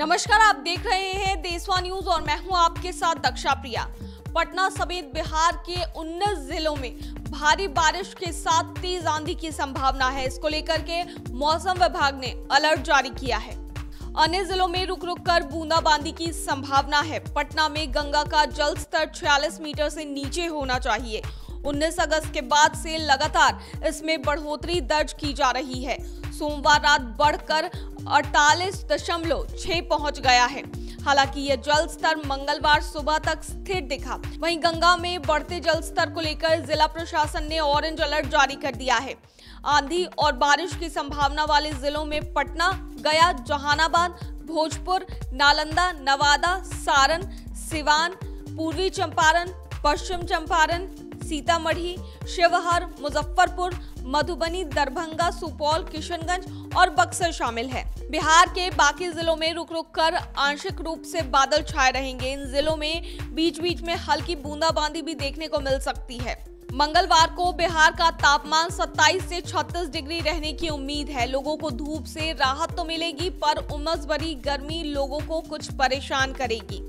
नमस्कार, आप देख रहे हैं देसवा न्यूज़ और मैं हूँ आपके साथ दक्षा प्रिया। पटना समेत बिहार के 19 जिलों में भारी बारिश के साथ तेज आंधी की संभावना है। इसको लेकर के मौसम विभाग ने अलर्ट जारी किया है। अन्य जिलों में रुक रुक कर बूंदाबांदी की संभावना है। पटना में गंगा का जल स्तर 46 मीटर से नीचे होना चाहिए। 19 अगस्त के बाद से लगातार इसमें बढ़ोतरी दर्ज की जा रही है। सोमवार रात बढ़कर अड़तालीस दशमलव छह पहुँच गया है। हालाँकि यह जल स्तर मंगलवार सुबह तक स्थिर दिखा। वहीं गंगा में बढ़ते जल स्तर को लेकर जिला प्रशासन ने ऑरेंज अलर्ट जारी कर दिया है। आंधी और बारिश की संभावना वाले जिलों में पटना गया जहानाबाद भोजपुर नालंदा नवादा सारण सिवान पूर्वी चंपारण पश्चिम चंपारण सीतामढ़ी शिवहर मुजफ्फरपुर मधुबनी, दरभंगा, सुपौल, किशनगंज और बक्सर शामिल है। बिहार के बाकी जिलों में रुक रुक कर आंशिक रूप से बादल छाए रहेंगे। इन जिलों में बीच बीच में हल्की बूंदाबांदी भी देखने को मिल सकती है। मंगलवार को बिहार का तापमान 27 से 36 डिग्री रहने की उम्मीद है। लोगों को धूप से राहत तो मिलेगी, पर उमस भरी गर्मी लोगों को कुछ परेशान करेगी।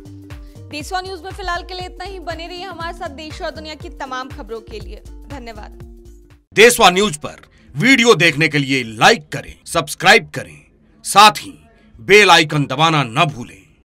देशवा न्यूज़ में फ़िलहाल के लिए इतना ही। बने रहिए हमारे साथ देश और दुनिया की तमाम खबरों के लिए। धन्यवाद। देशवा न्यूज़ पर वीडियो देखने के लिए लाइक करें, सब्सक्राइब करें। साथ ही बेल आइकन दबाना न भूलें।